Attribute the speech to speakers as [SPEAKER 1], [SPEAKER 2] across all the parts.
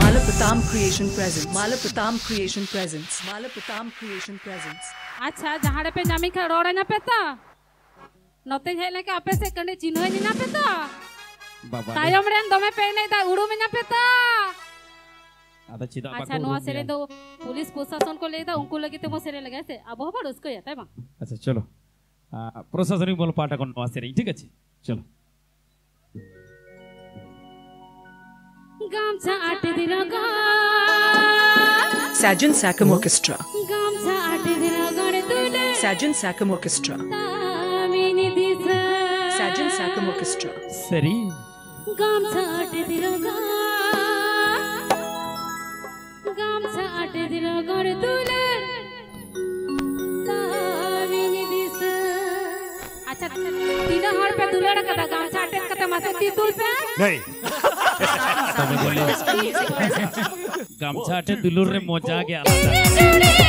[SPEAKER 1] Malapatam Creation Presents. Malapatam Creation Presents. Malapatam Creation Presents.
[SPEAKER 2] अच्छा जहाँ पे जामी का रोड है ना पेता तो? नोते झेले के आपे से कंडे चिन्ह है ना पेता
[SPEAKER 3] तायम
[SPEAKER 2] रेन दमे पे तो? नहीं था उड़ू में ना पेता
[SPEAKER 3] अबे चिदा
[SPEAKER 2] अच्छा नुआ सेरे तो पुलिस प्रशासन को ले लेता उनको लगे तो वो सेरे लगे से अब बहुत उसको याता है
[SPEAKER 3] माँ अच्छा चलो। प्रशासन प्रशासनिक बोलो पाठा कौन नुआ
[SPEAKER 2] सेरे। ठीक है चलो।
[SPEAKER 1] Sajan Sakam Orchestra.
[SPEAKER 2] तुले
[SPEAKER 1] Sajan Sakam Orchestra. Sajan Sakam Orchestra.
[SPEAKER 2] तुले दिस। अच्छा तीन हर पे दुलेड़ा कदा गामछा आटे कते मासे ती तुल पे।
[SPEAKER 4] नहीं।
[SPEAKER 1] गमछा दुलूर मज़ा मोचा गया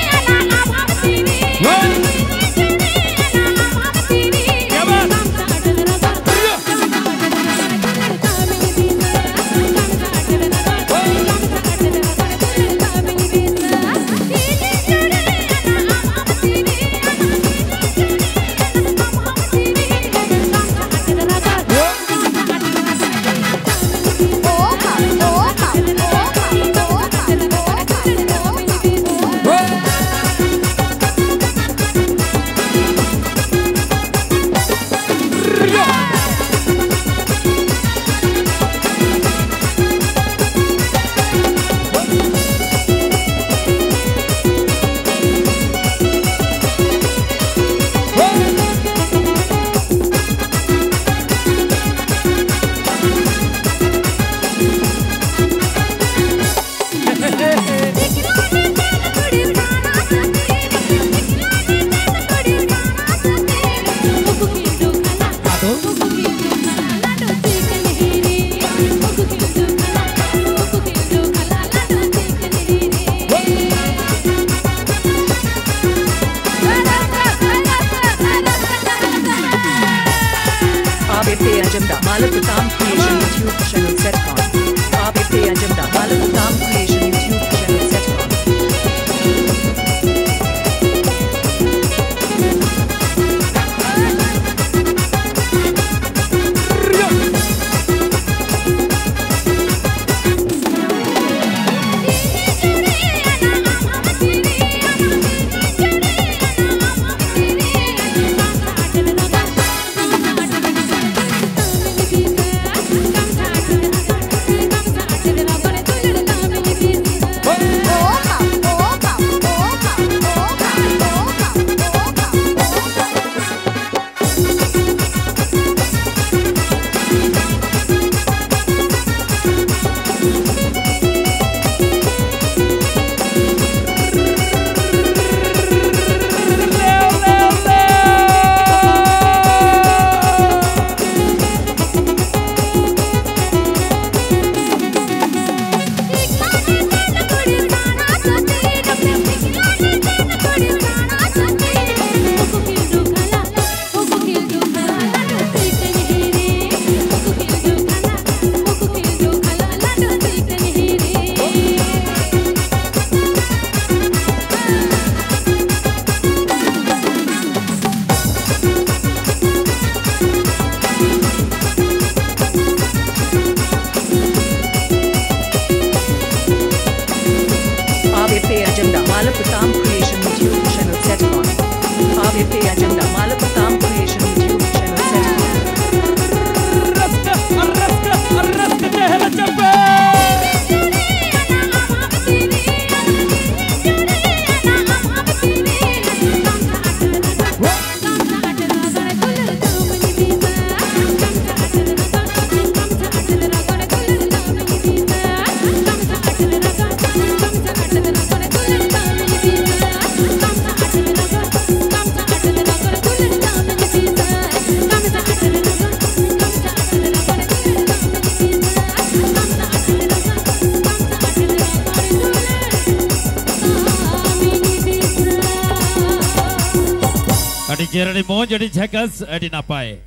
[SPEAKER 1] आप इतने अजंता मालक काम क्रिएशन यूट्यूब चैनल सेट आप इतने
[SPEAKER 3] Ajanta Jeremy Moon jadi Jackers Edina Pai.